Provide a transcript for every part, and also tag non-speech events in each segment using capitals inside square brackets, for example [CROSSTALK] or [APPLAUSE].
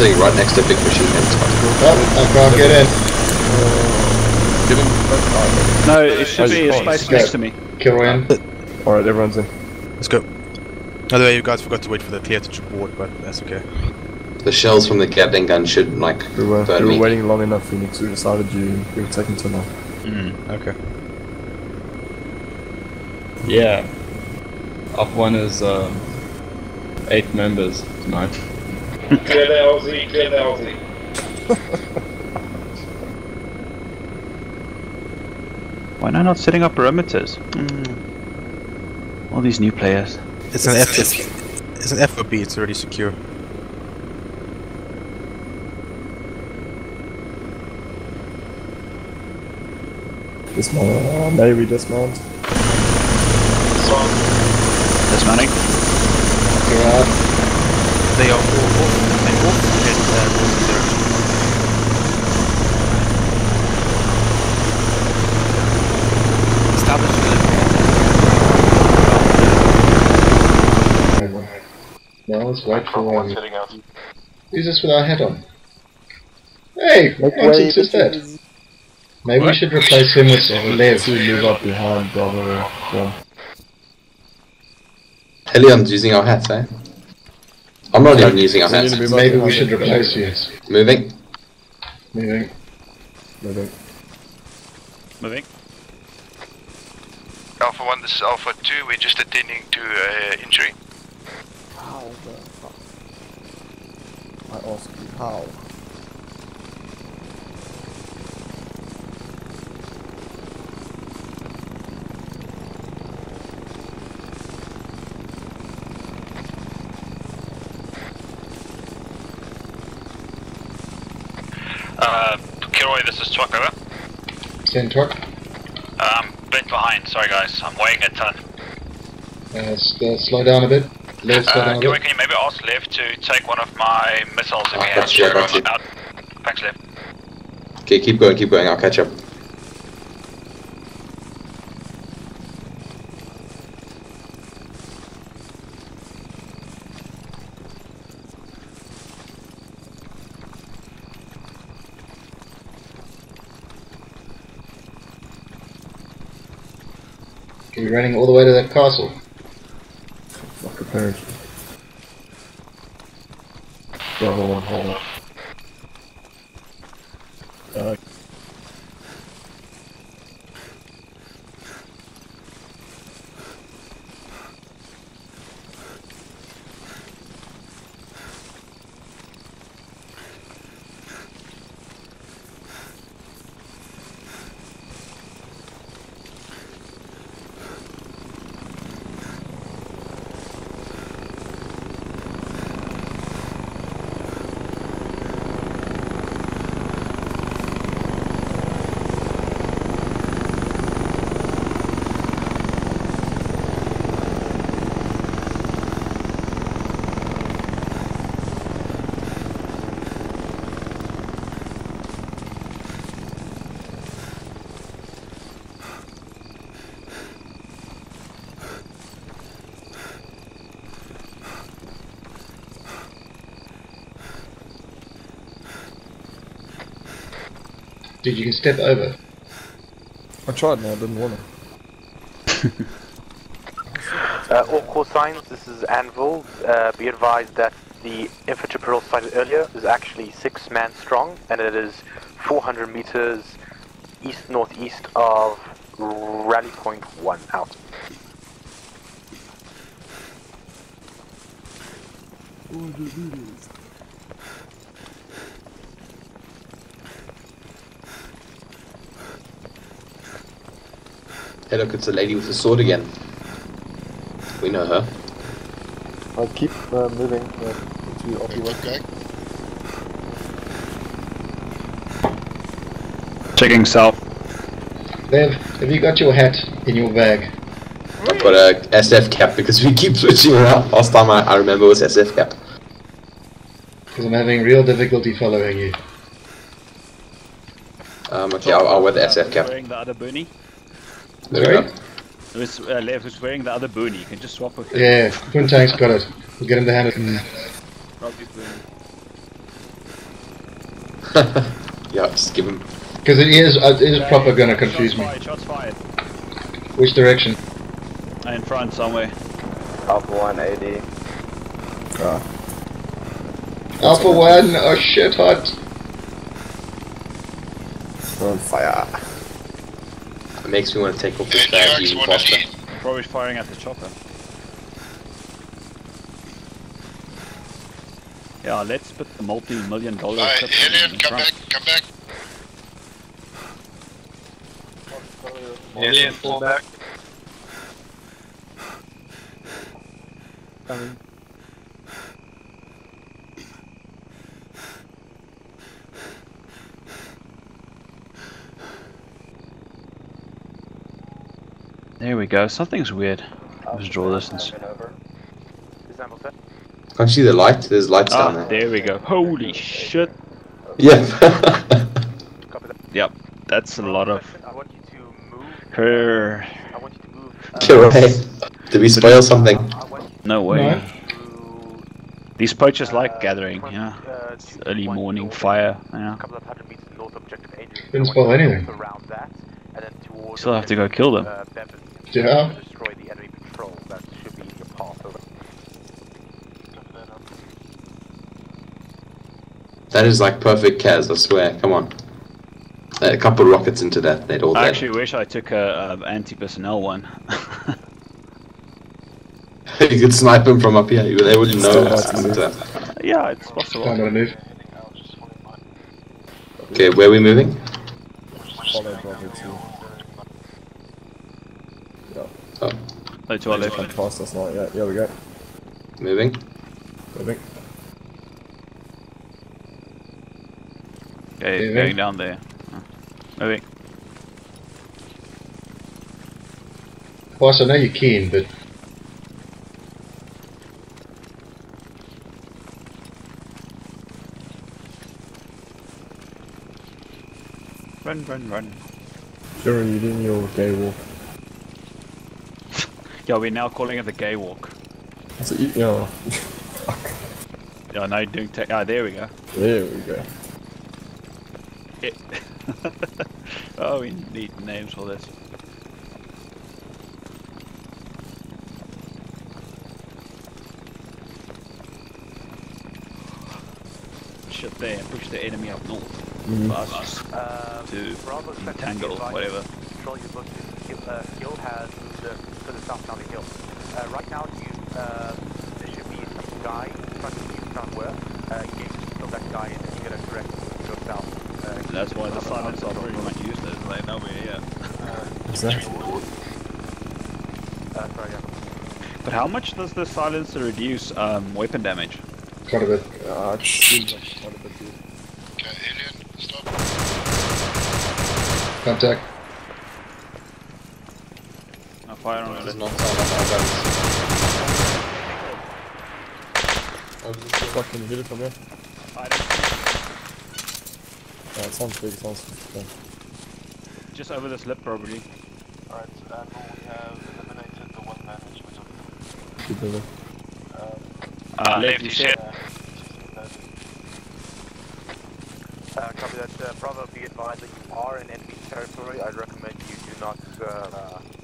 I'm sitting right next to a big machine gun. Oh, I can't get in. Give him. No, it should be a space Go. next to me. Kill in. Alright, everyone's in. Let's go. By the way, you guys forgot to wait for the clear to board, but that's okay. The shells from the Gatling gun should like We were, burn we were me. waiting long enough, Phoenix. We decided you we were taking too long. Mm, okay. Yeah. Up one is um, eight members tonight. Clear LZ, clear LZ. Why am I not setting up perimeters? Hmm. All these new players. It's an F. It's an F or B. It's already secure. Dismount. Uh, Navy dismount. Dismounting. Gerard. They are all off. They all head uh, north direction. Establish Everyone. Now let's wait for um, Who's this with our hat on? Hey, what nonsense is that? Maybe we should replace him with Lev. To move up behind Bravo one. Helion's using our hats, eh? I'm not even using our hats. to move up Maybe we should replace you. Moving. Moving. Moving. Moving. Alpha 1, this is Alpha 2. We're just attending to uh, injury. How the fuck? I ask you how. Uh, Kilroy, this is Twuck, over. Send truck. Um, bit behind, sorry guys, I'm weighing a ton. Uh, uh, slow down a bit. Lev, Uh, down a Kilroy, bit. can you maybe ask Lev to take one of my missiles if Ah, he has gotcha, to gotcha. out? Thanks, Lev. Okay, keep going, keep going. I'll catch up. Are you running all the way to that castle? Fuck a parent. Bravo Dude, you can step over. I tried now, I didn't want to. [LAUGHS] Uh, all core signs, this is Anvil. Uh, be advised that the infantry patrol sighted earlier is actually six man strong, and it is 400 meters east northeast of Rally Point 1 out. Hey, look, it's the lady with the sword again. We know her. I'll keep uh, moving uh, to Opi Okay. Checking south. Lev, have you got your hat in your bag? I've got a SF cap because we keep switching around. Last time I, I remember was SF cap. Because I'm having real difficulty following you. Um, okay, I'll, I'll wear the SF cap. wearing the other boonie? There we go. Who's, uh, Lev who's wearing the other boonie. You can just swap with him. Yeah, Quintang's got it. We'll get him to hand it. Rugby boonie. [LAUGHS] yeah, just give him. Because it is, uh, it is proper gonna confuse me. Shots fired, shots fired. Which direction? In front somewhere. Alpha 180. Ah, Alpha 1, oh shit hot. on fire. It makes me want to take off this badge even faster. Probably firing at the chopper. Yeah, let's put the multi-million dollar Alright, equipment Alien, in come front. back, come back. Alien, fall back. There we go. Something's weird. Let's draw distance. Is Amble set? Can't you see the light? There's lights Ah, down there. there we go. Holy shit. Yeah. [LAUGHS] Yep, that's a lot of I want you to move. her. I want you to move. uh, right. Did we spoil something? I want you No way. No. These poachers like uh, gathering, yeah. uh, It's to early one morning north, fire, yeah. A couple of hundred meters north objective Adrian. Didn't I want spoil anything. move Around that, and then towards Still have to go kill them. Bevan. Yeah. Destroy the enemy patrol. That should be your path over. That is like perfect Kaz, I swear. Come on. A couple rockets into that, they'd all I dead. actually wish I took a, a anti-personnel one. [LAUGHS] you could snipe them from up here, they wouldn't know. Still nice to But, uh, yeah, it's possible. Can't gonna move. okay, where are we moving? Follow Bravo 2. Oh, No, to our Left left. past us now. Yeah, here we go. moving. Moving. Okay, Moving. going down there. Moving. Boss, I know you're keen, but Run, run, run. Sure, you doing your gay walk. Yeah, we're now calling it the gay walk. So, you, [LAUGHS] yeah, Yeah, now you're doing tech. Ah, there we go. there we go. It [LAUGHS] oh, we need names for this. Shit there, push the enemy up north. Mhm. Us Uh, to Bravo entangle, whatever. Control your book. Hill, uh, hill has moved uh, to the south down the hill. Uh, right now, you uh, there should be some guy in front of you somewhere. Uh, you need to kill that guy and then you're gonna correct go south. Uh, That's why the silence are pretty much useless. They know we're here. Exactly. uh, sorry, yeah. But how much does the silencer reduce um, weapon damage? quite a bit. It seems like quite a bit, dude. Okay, Alien, stop. Contact. I fire on Does it. not sound like our guns. Fuck, can you hit it from there? I don't- Yeah, it sounds big, it sounds fun. Just over this lip, probably. All right, Admiral. We have eliminated the Keep moving. Uh, left, you said. Uh, copy that. Uh, Bravo, be advised that you are in enemy territory. I'd recommend you do not uh, move and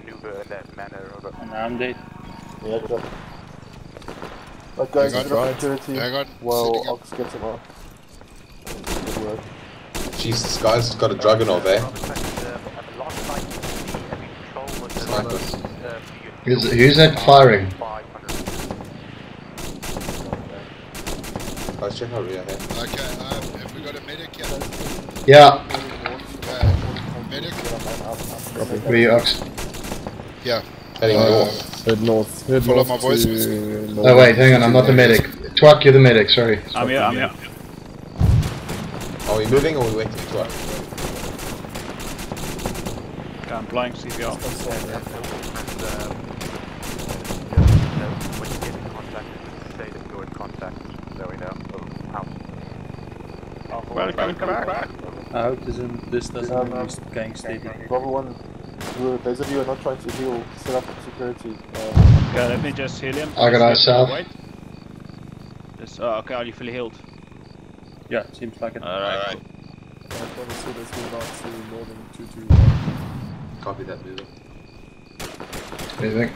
maneuver in that manner. Over. I'm dead. Yeah, drop. Right, guys, Hang on. is it opportunity? Hang on, Well, setting I'll up. just get some more. Good work. Jeez, this guy's got a Dragunov, eh? Bravo, second, uh, last night, the enemy patrol was Snipers. uh, Who's, who's that firing? 500. Guys, check our. Okay, um, have we got a medic yet? Yeah, Okay, medic? Copy. where you Ox? Yeah. Heading Uh, north. Head north. Head Follow north my voice. to north. Oh wait, hang on, I'm not the medic. Twak, you're the medic, sorry. I'm here, I'm here. Are we moving or are we waiting to work? Okay, I'm flying CPR. And, uh, when you get in contact, say that you're in contact. There we go. Oh, out. Welcome back. I hope this, isn't- this doesn't Um, um, gang steady. Bravo 1, you- those of you who are not trying to heal, set up security. Uh, Okay, let me just heal him. I got Just eyes south. Wait. Just, oh, okay, are you fully healed? Yeah, seems like it. Alright. Alright, Bravo 2, let's move out to northern 221. Copy that moving. Moving.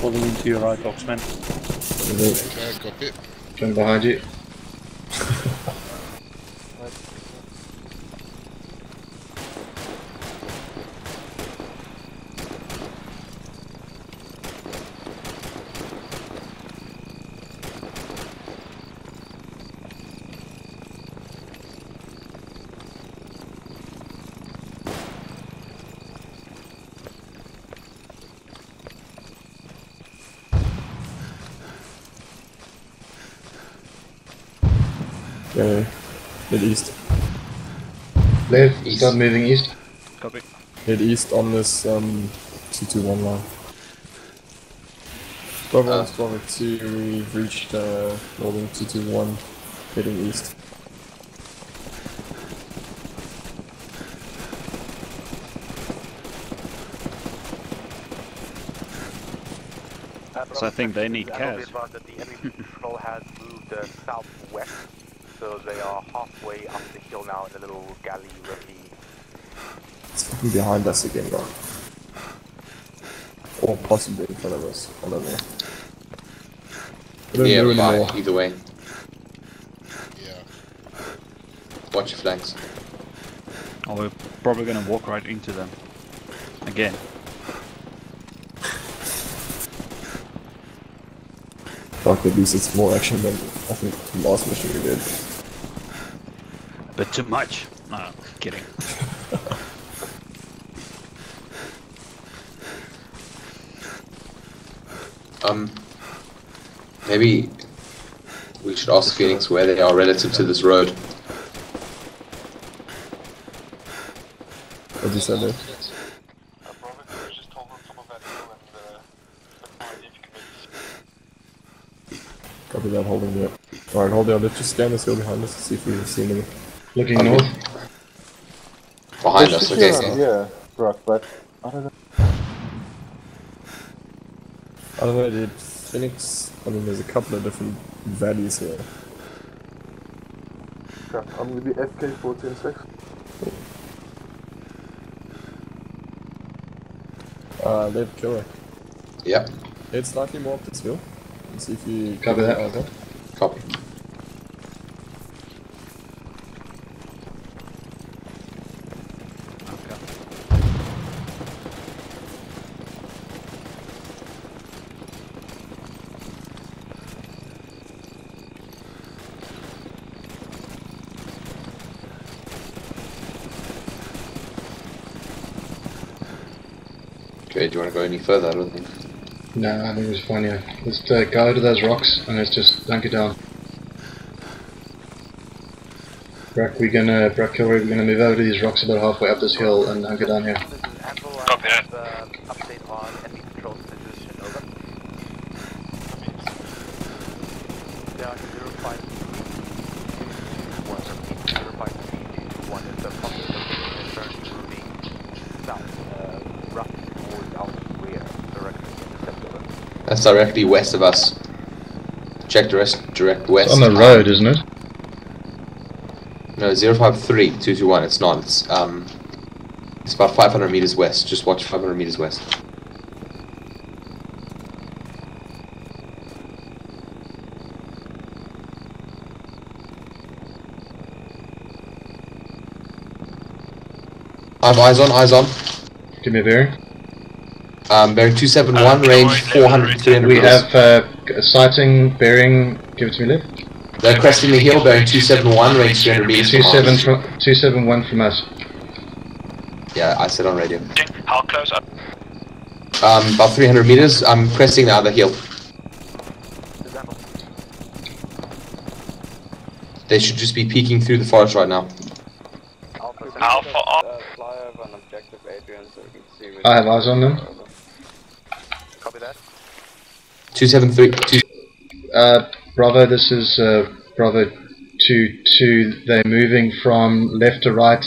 Following to your right, Oxman. Moving. Okay, copy. Coming behind you. Okay, head east. Left, East. start moving east. Copy. Head east on this um, 221 line. Bravo Uh. 1, Bravo 2, we've reached uh, northern 221, heading east. So I think they need And I'll be CAS. advised that the enemy [LAUGHS] patrol has moved uh, southwest, so they are halfway up the hill now in a little galley ravine. It's behind us again, bro. Or possibly in front of us, I don't know. I don't Yeah, know bye. anymore. Either way. Yeah. Watch your flanks. Oh, we're probably gonna walk right into them. Again. Fuck, at least it's more action than I think the last mission we did. But too much. No, kidding. Um, maybe we should ask Phoenix where they are relative to this road. What you said there? Copy that, holding me. Alright, hold on, let's just scan this hill behind us and see if we see anything. Looking Okay. north. Behind There's us, shit okay. around so- Brock, but I don't know. I don't know, dude. Phoenix, I mean, there's a couple of different valleys here. Okay, I'm gonna be FK 146. Uh, left killer. Yep, It's slightly more up this hill. And see if you Copy that. Uh, that. copy. Go any further? I don't think. No, I think it was fine, yeah. Let's uh, go to those rocks and let's just dunk it down. Brack, we're gonna, Brack Kilroy, we're gonna move over to these rocks about halfway up this hill and hunker down here. This is Anvil. I Copy have uh, update on enemy patrol position. Over. Yeah, zero five one zero five three one is the public location currently moving south, uh, roughly towards Alpha directly intercept over. That's directly west of us. Check the rest, direct west. It's on the Um, road, isn't it? No, 053 221. It's not. It's um. It's about 500 meters west. Just watch 500 meters west. I have eyes on, eyes on. Give me a bearing. Um, bearing 271, Uh, range 400 level 300 We meters. have uh, a sighting, bearing, give it to me left. They're cresting the hill, bearing 271, range 300 meters. Two from us. 271 from us. Yeah, I said on radio. How close up? Um, about 300 meters. I'm cresting the other hill. This is Anvil. They should just be peeking through the forest right now. Alpha. Alpha up. I have eyes on them. Copy that. 273. Two, Uh, Bravo, this is uh, Bravo 2-2. They're moving from left to right,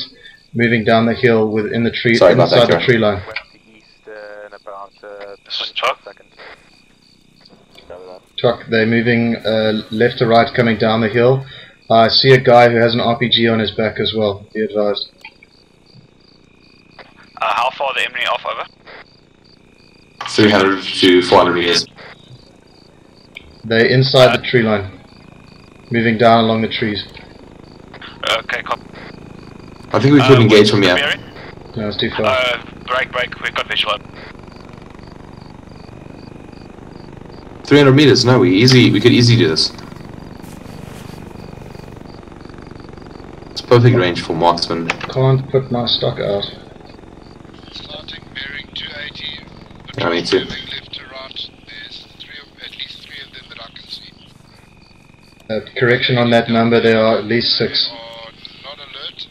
moving down the hill within the tree, Sorry about that, inside the tree line. West to east uh, in about uh, This is 25 Chuck. Truck, they're moving uh, left to right, coming down the hill. I see a guy who has an RPG on his back as well. Be advised. Uh, how far are the enemy off over? 300 to 400 meters. They're inside the tree line, moving down along the trees. Okay, copy. I think we could engage from here. No, it's too far. Uh, break, break, we've got visual. 300 meters. No, we easy. We could easily do this. It's perfect range for marksman. Can't put my stock out. Starting bearing 280. Yeah, me too. Moving left to right. There's three of, at least three of them that I can see. Uh, correction on that number, there are at least six. Not alert.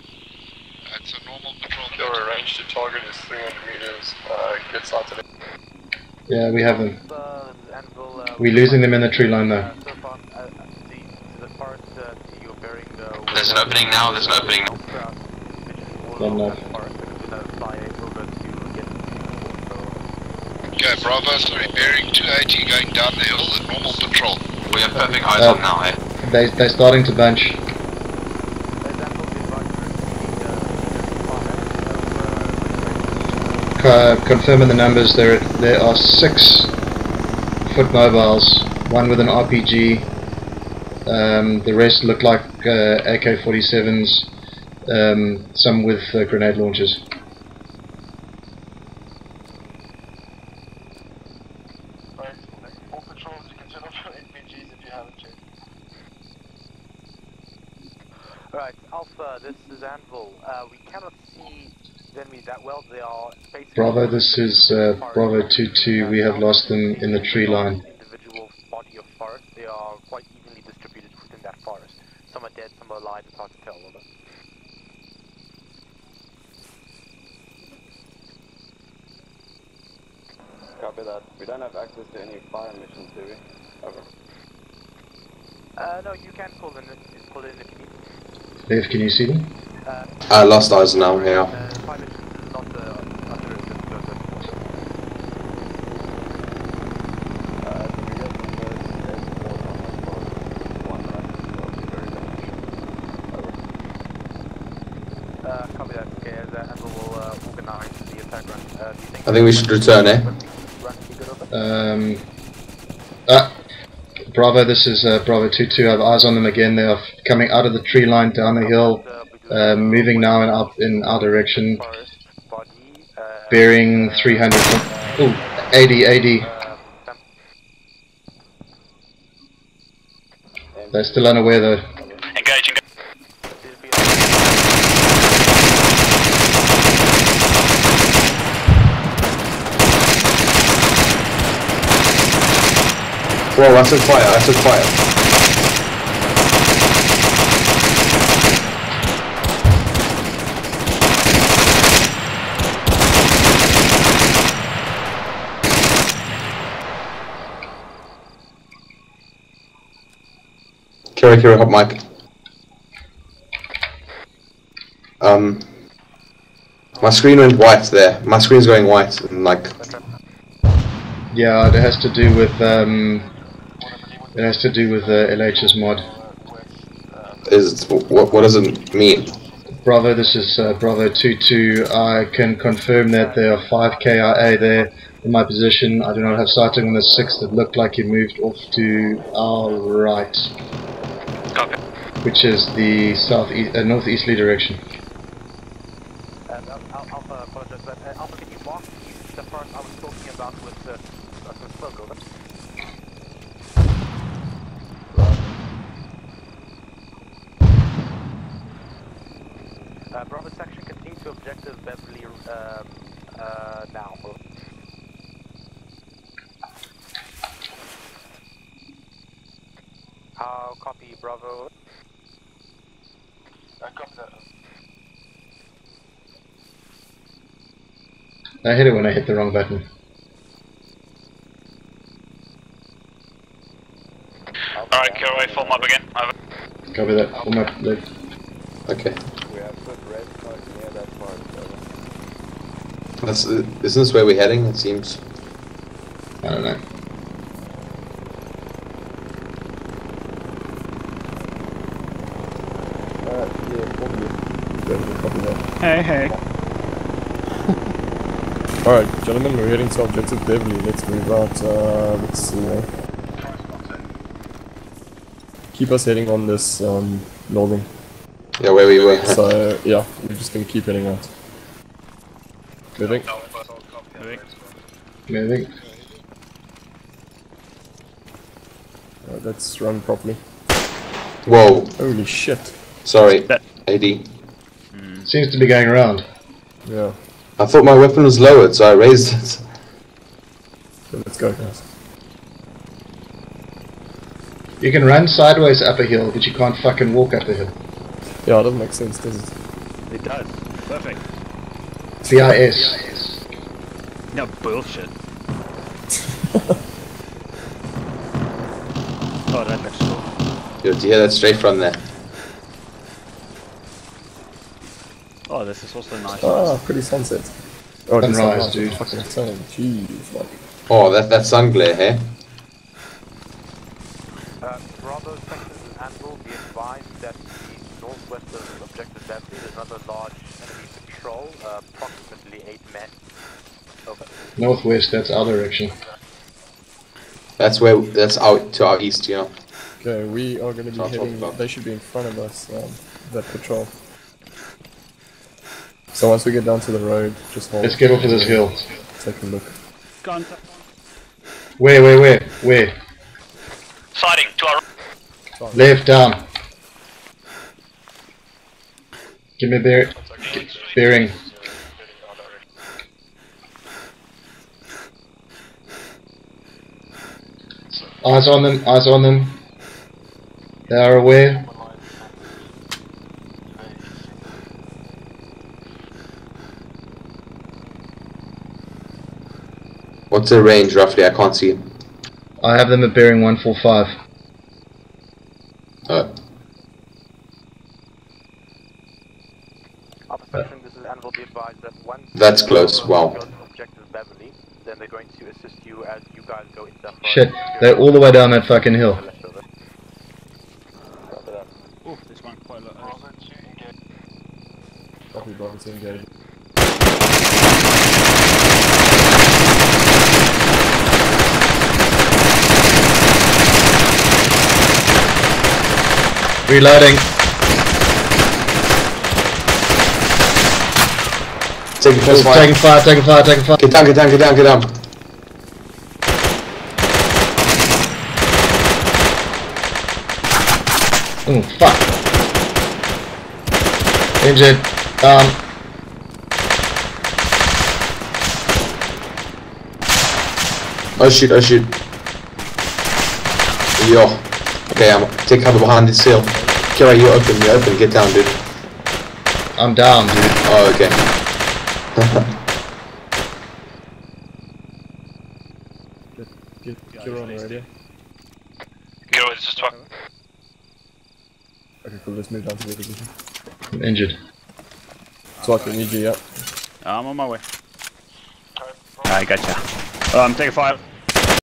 It's a normal patrol. Your range to target is 300 meters. Uh, get started. Yeah, we have them. Uh, Anvil, uh, We're losing them in the tree line though. so far, the, to the forest, to your bearing, There's an opening now, there's an opening now. throughout, Not enough. that forest, because we're gonna fly over to get to so Okay, Bravo, sorry, bearing 280 going down the hill, a normal patrol. We have perfect eyes Uh, on now, eh? They, they're starting to bunch. Uh, confirming the numbers, there there are six foot mobiles, one with an RPG. Um, the rest look like uh, AK-47s, um, some with uh, grenade launchers. Right, all patrols, you can turn off your APGs if you haven't checked. Alright, Alpha, this is Anvil. Uh, we cannot see the enemy that well. They are basically Bravo, this is uh, Bravo 2-2. We have lost them in the tree line. individual body of forest. They are quite evenly distributed within that forest. Some are dead, some are alive. It's hard to tell. Over. Copy that. We don't have access to any fire missions, do we? Over. Uh, no, you can call in. Call in if you need. Lev, can you see them? Uh, I lost eyes now. Yeah. uh, fire missions is not uh, under this closer. Uh, can we get some first aid support on that forest? One that will be very beneficial. Over. Uh, copy that. Okay, as uh, Anvil will uh, organize the attack run. Uh, do you think I think we should return, over? Um, ah, Bravo, this is uh, Bravo 2-2. I have eyes on them again. They are coming out of the tree line down the hill, uh, moving now in our, in our direction, bearing 300. Oh, 80, 80. uh, They're still unaware though. Whoa, that's took fire. that's took fire. Kira, Kira, hot mic. Um, my screen went white there. My screen's going white, and like, Yeah, it has to do with um, it has to do with the LH's mod. is what? What does it mean? Bravo, this is uh, Bravo 2-2. I can confirm that there are 5 KIA there in my position. I do not have sighting on the 6th. It looked like he moved off to our right, Copy. which is the south uh, northeasterly direction. Um, Al- Al- Alpha, apologize, but uh, Alpha, can you walk the forest I was talking about with uh, uh, some smoke over? Uh, Bravo section, continue to Beverly um, uh, now. How copy Bravo? I copy that. I hit it when I hit the wrong button. Alright, Kilroy, form up again. Over. Cover that. Full map. Okay. We have put red smoke near that forest. Over. That's, uh, isn't this where we're heading? It seems. I don't know. Probably. Yeah, copy that. Hey, hey. [LAUGHS] Alright, gentlemen, we're heading to objective Beverly. Let's move out. Uh, let's see. eh? Keep us heading on this um, building. Yeah, where we were. So, yeah, we're just gonna keep heading out. Moving. Moving. Alright, let's run properly. Whoa, Holy shit. sorry, That- AD. Seems to be going around. Yeah. I thought my weapon was lowered, so I raised it. So let's go, guys. You can run sideways up a hill, but you can't fucking walk up a hill. Yeah, it doesn't make sense, does it? It does. Perfect. CIS. No bullshit. [LAUGHS] oh, that looks cool. Yo, do you hear that straight from there? Oh, this is also nice. Ah, pretty sunset. Oh, it's Sunrise, sunrise, dude. Fucking sun. Jeez, like. Oh, that, that sun glare, hey? Uh, Bravo sectors and Anvil, be advised that the northwest of Objective Beverly, there's another large enemy patrol, uh, approximately 8 men. Over. Northwest, that's our direction. That's where, that's out to our east, yeah. Okay, we are gonna be I'll heading. They should be in front of us. Um, that patrol. So once we get down to the road, just hold. Let's get off of this hill. Take a look. Contact. Where, where, where? Where? Sighting to our Left, down. Give me a bear bearing. Eyes on them, eyes on them. They are aware. What's the range roughly? I can't see it. I have them at bearing 145. Uh, Upper this is Anvil, be advised that once... That's close, wow. goes to Objective Beverly, then they're going to assist you as you guys go into that Shit, they're all the way down that fucking hill. Oof, this one quite a lot. Copy, Bravo to engage. Reloading. First fire. Taking fire, taking fire, taking fire. Get down, get down, get down, get down. Oh, fuck. Injured. Um, Oh shoot, oh shoot. Yo. Okay, I'm take cover behind this hill. Kira, you open, you open, get down, dude. I'm down, dude. Oh, okay. Get, get Kira on the radio. Kiro, this is truck. Okay, cool. Let's move down to the position. I'm injured. So I can need you, yeah. I'm on my way. I gotcha. Um, take a fire.